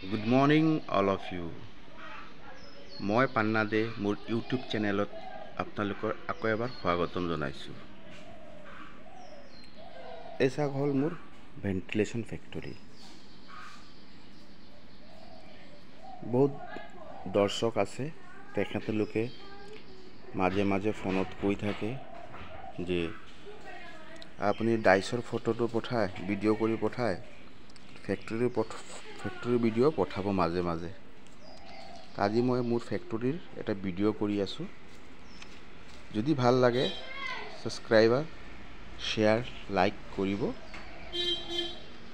Good morning all of you মই পান্না দে মোৰ YouTube চেনেলত আপোনালোকৰ আকৌ এবাৰ স্বাগতম জনাইছোঁ। এই চাওক হ'ল মোৰ ভেণ্টিলেশ্যন ফেক্টৰী বহুত দৰ্শক আছে তেখেতলোকে মাজে মাজে ফোনত কৈ থাকে যে আপুনি ডাইচৰ ফটোটো পঠায় ভিডিঅ' কৰি পঠায় ফেক্টৰীৰ ফেক্টৰীৰ ভিডিঅ' পঠাব মাজে মাজে। আজি মই মোৰ ফেক্টৰীৰ এটা ভিডিঅ' কৰি আছোঁ। যদি ভাল লাগে ছাবস্ক্ৰাইবাৰ শ্বেয়াৰ লাইক কৰিব।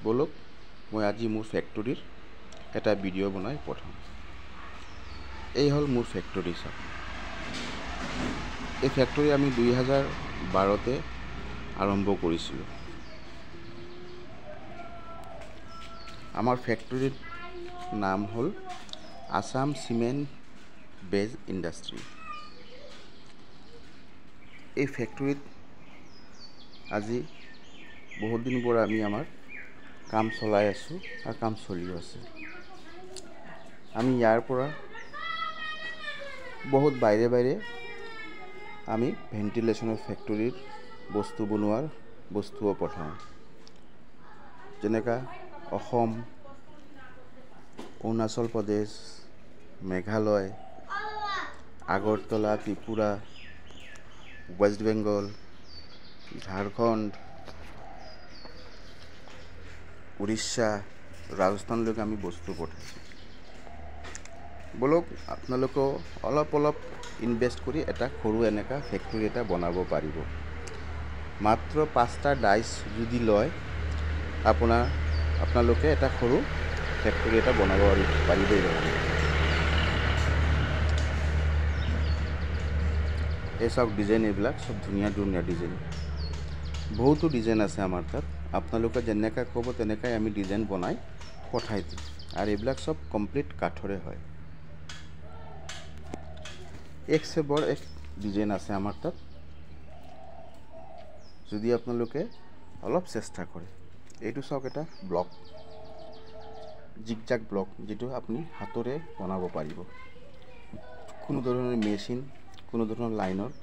ব'লক মই আজি মোৰ ফেক্টৰীৰ এটা ভিডিঅ' বনাই পঠাম। এই হ'ল মোৰ ফেক্টৰী চাওক এই ফেক্টৰী আমি দুই হাজাৰ বাৰতে আৰম্ভ কৰিছিলোঁ। আমাৰ ফেক্টৰীৰ নাম হ'ল আছাম চিমেণ্ট বেজ ইণ্ডাষ্ট্ৰী। এই ফেক্টৰীত আজি বহুত দিনৰ পৰা আমি আমাৰ কাম চলাই আছোঁ আৰু কাম চলিও আছে। আমি ইয়াৰ পৰা বহুত বাহিৰে বাহিৰে আমি ভেণ্টিলেশ্যনৰ ফেক্টৰীৰ বস্তু বনোৱাৰ বস্তুও পঠাওঁ। যেনেকা অসম অৰুণাচল প্ৰদেশ মেঘালয় আগৰতলা ত্ৰিপুৰা ৱেষ্ট বেংগল ঝাৰখণ্ড উৰিষ্যা ৰাজস্থানলৈকে আমি বস্তু পঠাইছোঁ। ব'লক আপোনালোকেও অলপ অলপ ইনভেষ্ট কৰি এটা সৰু এনেকুৱা ফেক্টৰী এটা বনাব পাৰিব। মাত্ৰ পাঁচটা ডাইচ যদি লয় আপোনাৰ আপোনালোকে এটা সৰু ফেক্টৰী এটা বনাব পাৰিবই এই চাওক ডিজাইন এইবিলাক চব ধুনীয়া ধুনীয়া ডিজাইন। বহুতো ডিজাইন আছে আমাৰ তাত। আপোনালোকে যেনেকৈ ক'ব তেনেকৈ আমি ডিজাইন বনাই পঠাই দিম। আৰু এইবিলাক চব কমপ্লিট কাঠৰে হয়। এক চে বৰ এক ডিজাইন আছে আমাৰ তাত। যদি আপোনালোকে অলপ চেষ্টা কৰে। এইটো চাওক এটা ব্লক। জিগজাক ব্লক যিটো আপুনি হাতৰে বনাব পাৰিব। কোনো ধৰণৰ মেচিন কোনো ধৰণৰ লাইনৰ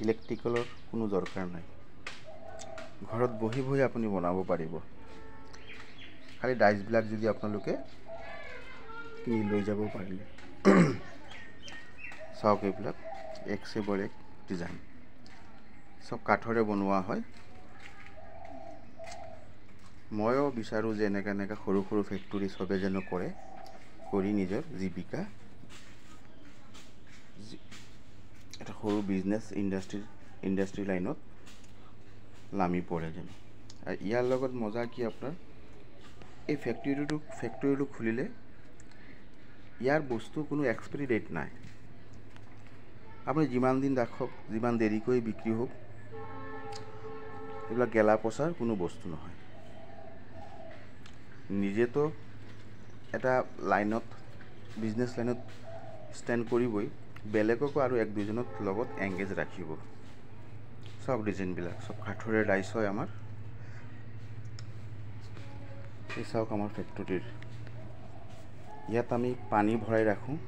ইলেক্ট্ৰিকেলৰ কোনো দৰকাৰ নাই। ঘৰত বহি বহি আপুনি বনাব পাৰিব। খালি ডাইচবিলাক যদি আপোনালোকে কিনি লৈ যাব পাৰিলে। চাওক এইবিলাক এক চে বৰ এক ডিজাইন। চব কাঠৰে বনোৱা হয়। ময়ো বিচাৰোঁ যে এনেকৈ এনেকৈ সৰু সৰু ফেক্টৰী চবে যেন কৰে কৰি নিজৰ জীৱিকা। এটা সৰু বিজনেছ ইণ্ডাষ্ট্ৰী ইণ্ডাষ্ট্ৰী লাইনত নামি পৰে যেন। আৰু ইয়াৰ লগত মজা কি আপোনাৰ? এই ফেক্টৰীটো ফেক্টৰীটো খুলিলে ইয়াৰ বস্তু কোনো এক্সপাইৰী ডেট নাই। আপুনি যিমান দিন ৰাখক যিমান দেৰিকৈ বিক্ৰী হওক এইবিলাক গেলা পচাৰ কোনো বস্তু নহয়। নিজেতো এটা লাইনত বিজনেছ লাইনত ষ্টেণ্ড কৰিবই বেলেগকো আৰু এক দুজনক লগত এংগেজ ৰাখিব। চব ডিজাইনবিলাক চব কাঠৰে ডাইচ হয় আমাৰ। এই চাওক আমাৰ ফেক্টৰীৰ ইয়াত আমি পানী ভৰাই ৰাখোঁ।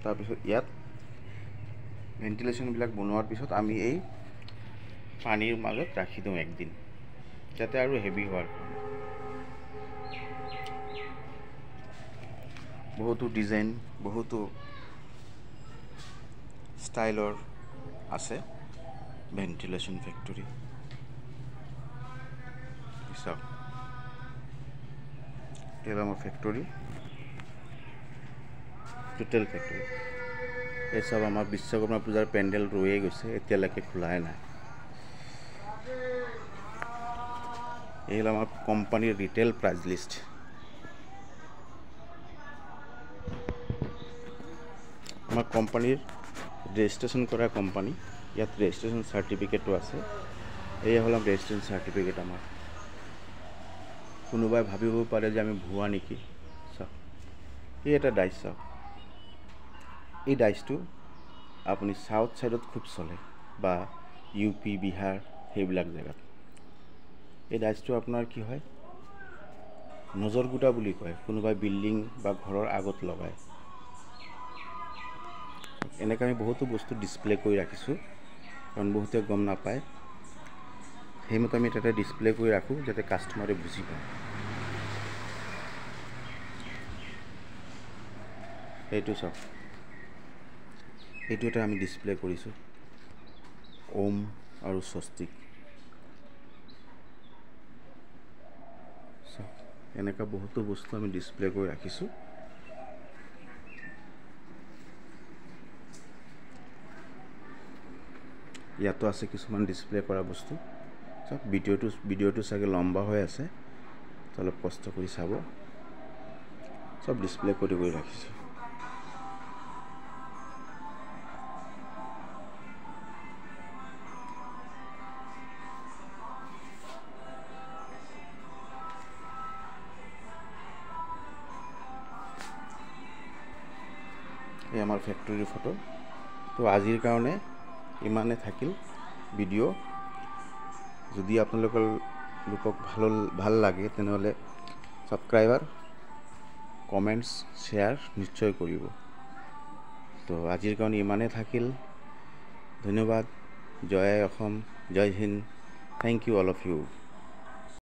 তাৰপিছত ইয়াত ভেণ্টিলেশ্যনবিলাক বনোৱাৰ পিছত আমি এই পানীৰ মাজত ৰাখি দিওঁ একদিন। যাতে আৰু হেভি হোৱাৰ বহুতো ডিজাইন বহুতো ষ্টাইলৰ আছে। ভেণ্টিলেশ্যন ফেক্টৰী চাওক এই আমাৰ ফেক্টৰী টোটেল ফেক্টৰী এই চব আমাৰ বিশ্বকৰ্মা পূজাৰ পেণ্ডেল ৰৈয়ে গৈছে এতিয়ালৈকে খোলাই নাই এই হ'ল আমাৰ কোম্পানীৰ ৰিটেইল প্ৰাইজ লিষ্ট আমাৰ কোম্পানীৰ ৰেজিষ্ট্ৰেশ্যন কৰা কোম্পানী ইয়াত ৰেজিষ্ট্ৰেশ্যন চাৰ্টিফিকেটো আছে। এয়া হ'ল আমাৰ ৰেজিষ্ট্ৰেশ্যন চাৰ্টিফিকেট আমাৰ কোনোবাই ভাবিব পাৰে যে আমি ভুৱা নেকি। এই এটা ডাইচ চাওক। এই ডাইচটো আপুনি চাউথ ছাইডত খুব চলে বা ইউ পি বিহাৰ সেইবিলাক জেগাত। এই ডাইচটো আপোনাৰ কি হয়? নজৰ গোটা বুলি কয় কোনোবাই বিল্ডিং বা ঘৰৰ আগত লগায়। এনেকৈ আমি বহুতো বস্তু ডিছপ্লে কৰি ৰাখিছোঁ কাৰণ বহুতে গম নাপায়। সেইমতে আমি তাতে ডিছপ্লে কৰি ৰাখোঁ যাতে কাষ্টমাৰে বুজি পায়। এইটো চাওক। এইটো এটা আমি ডিছপ্লে কৰিছোঁ। ওম আৰু স্বস্তিক চাওক এনেকুৱা বহুতো বস্তু আমি ডিছপ্লে কৰি ৰাখিছোঁ। ইয়াতো আছে কিছুমান ডিছপ্লে কৰা বস্তু। চাওক ভিডিঅ'টো ভিডিঅ'টো চাগে লম্বা হৈ আছে। অলপ কষ্ট কৰি চাব। চব ডিছপ্লে কৰি কৰি ৰাখিছোঁ। এই আমাৰ ফেক্টৰীৰ ফটো তো আজিৰ কাৰণে ইমানে থাকিল ভিডিঅ' যদি আপোনালোকৰ লোকক ভাল ভাল লাগে তেনেহ'লে ছাবস্ক্ৰাইবাৰ কমেণ্টছ শ্বেয়াৰ নিশ্চয় কৰিব। তো আজিৰ কাৰণে ইমানেই থাকিল। ধন্যবাদ। জয় অসম জয় Hind. Thank you all of you